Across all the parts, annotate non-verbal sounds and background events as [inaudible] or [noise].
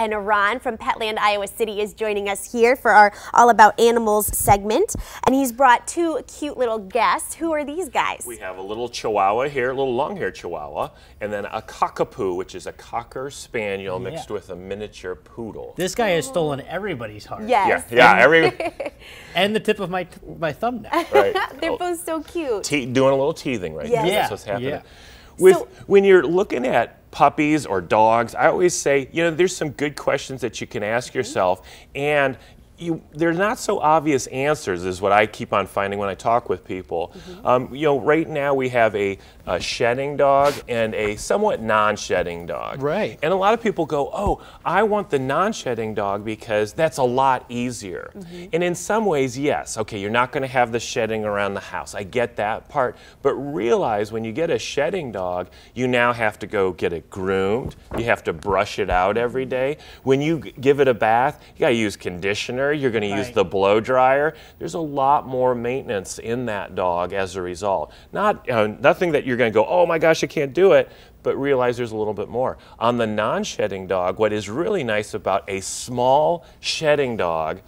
And Ron from Petland Iowa City is joining us here for our All About Animals segment. And he's brought two cute little guests. Who are these guys? We have a little Chihuahua here, a little long-haired Chihuahua, and then a Cockapoo, which is a Cocker Spaniel mixed with a miniature poodle. This guy has stolen everybody's heart. Yes. Yeah, yeah, [laughs] every And the tip of my my thumb now. [laughs] right. [laughs] They're both so cute. te- doing a little teething right Yes. now. Yeah, That's what's happening. yeah. With So- when you're looking at puppies or dogs, I always say, you know, there's some good questions that you can Mm-hmm. ask yourself, and you, they're not so obvious answers, is what I keep on finding when I talk with people. Mm-hmm. Um, you know, right now we have a, a shedding dog and a somewhat non-shedding dog. Right. And a lot of people go, oh, I want the non-shedding dog because that's a lot easier. And in some ways, yes, okay, you're not going to have the shedding around the house. I get that part. But realize when you get a shedding dog, you now have to go get it groomed. You have to brush it out every day. When you give it a bath, you got to use conditioner. You're going to use the blow dryer. There's a lot more maintenance in that dog as a result. Not uh, nothing that you're going to go, oh my gosh, I can't do it, but realize there's a little bit more. On the non-shedding dog, what is really nice about a small shedding dog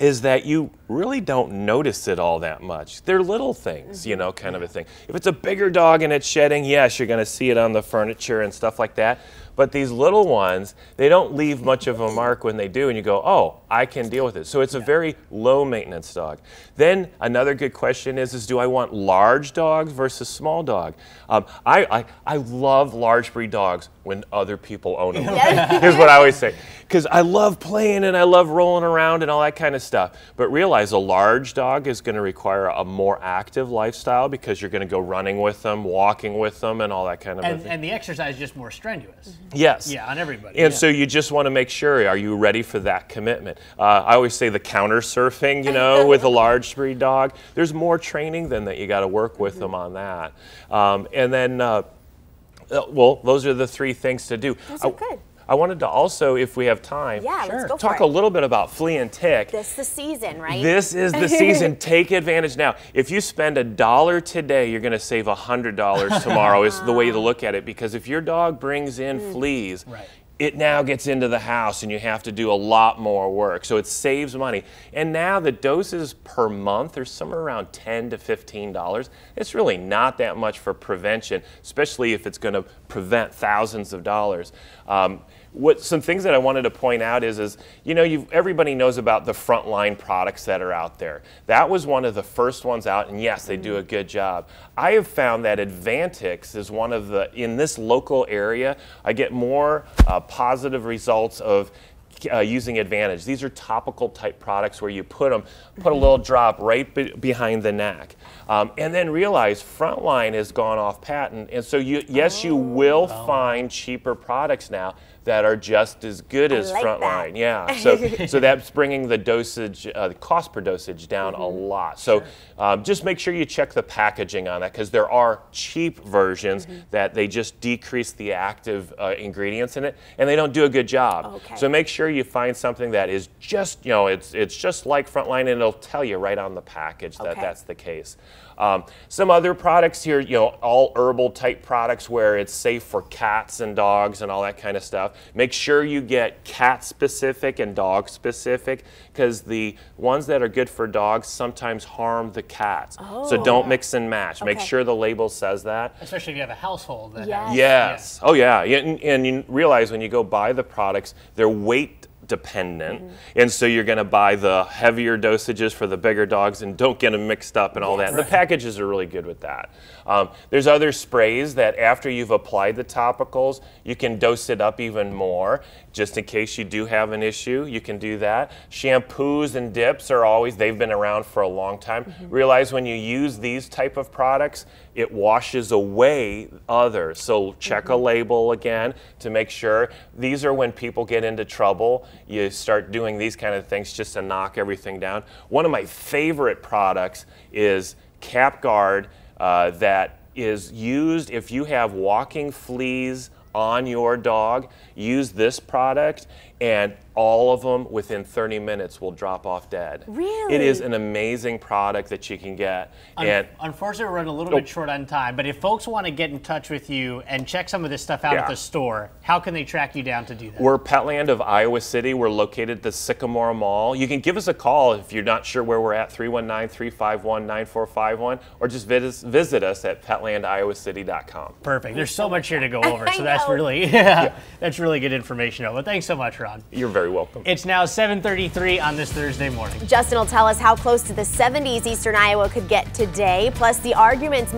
is that you really don't notice it all that much. They're little things, you know, kind of a thing. If it's a bigger dog and it's shedding, yes, you're going to see it on the furniture and stuff like that. But these little ones, they don't leave much of a mark when they do, and you go, oh, I can deal with it. So it's a very low maintenance dog. Then another good question is, is do I want large dogs versus small dog? Um, I, I, I love large breed dogs when other people own them. [laughs] Here's what I always say. Because I love playing and I love rolling around and all that kind of stuff. But realize a large dog is going to require a more active lifestyle because you're going to go running with them, walking with them, and all that kind of And, thing. and the exercise is just more strenuous. Yes. Yeah, on everybody. And yeah. so you just want to make sure, are you ready for that commitment? Uh, I always say the counter surfing, you know, [laughs] with a large breed dog. There's more training than that you got to work with them on that. Um, and then, uh, uh, well, those are the three things to do. Those are I, good. I wanted to also, if we have time, Yeah, let's Sure. go talk a little bit about flea and tick. This is the season, right? This is the [laughs] season. Take advantage now. If you spend a dollar today, you're going to save a hundred dollars [laughs] tomorrow. is the way to look at it because if your dog brings in Mm. fleas, Right. It now gets into the house and you have to do a lot more work. So it saves money. And now the doses per month are somewhere around 10 to 15 dollars. It's really not that much for prevention, especially if it's going to prevent thousands of dollars. Um, what some things that I wanted to point out is, is you know, everybody knows about the frontline products that are out there. That was one of the first ones out, and yes, they do a good job. I have found that Advantix is one of the in this local area. I get more uh, positive results of uh, using Advantage. These are topical type products where you put them, put a little drop right be- behind the neck, um, and then realize Frontline has gone off patent, and so you yes you will find cheaper products now that are just as good as like that. Frontline. Yeah, [laughs] so so that's bringing the dosage, uh, the cost per dosage down a Mm-hmm. lot. So um, just make sure you check the packaging on that because there are cheap versions Mm-hmm. that they just decrease the active uh, ingredients in it, and they don't do a good job. Okay. So make sure you find something that is just, you know, it's it's just like Frontline, and it'll tell you right on the package that Okay. that's the case. Um, some other products here, you know, all herbal type products where it's safe for cats and dogs and all that kind of stuff. Make sure you get cat specific and dog specific because the ones that are good for dogs sometimes harm the cats. So don't mix and match. Make Oh. Sure the label says that. Especially if you have a household that Yes. has. Yes. Oh, yeah. Yeah, And, and you realize when you go buy the products, they're weight dependent. Mm-hmm. And so you're going to buy the heavier dosages for the bigger dogs and don't get them mixed up and all that. And the packages are really good with that. Um, there's other sprays that after you've applied the topicals, you can dose it up even more just in case you do have an issue. You can do that. Shampoos and dips are always, they've been around for a long time. Realize when you use these type of products, it washes away others. So check a label again to make sure. These are when people get into trouble. You start doing these kind of things just to knock everything down. One of my favorite products is CapGuard uh, that is used if you have walking fleas on your dog, use this product, and all of them within 30 minutes will drop off dead. Really? It is an amazing product that you can get. Un- and Unfortunately, we're running a little Oh. bit short on time, but if folks want to get in touch with you and check some of this stuff out at the store, how can they track you down to do that? We're Petland of Iowa City. We're located at the Sycamore Mall. You can give us a call if you're not sure where we're at, 319 351 9451, or just visit, visit us at petlandiowacity.com. Perfect. There's so much here to go over, I so that's know. really [laughs] yeah, that's really good information. But thanks so much, Ron. You're very welcome. It's now 7:33 on this Thursday morning. Justin will tell us how close to the 70s Eastern Iowa could get today, plus the arguments.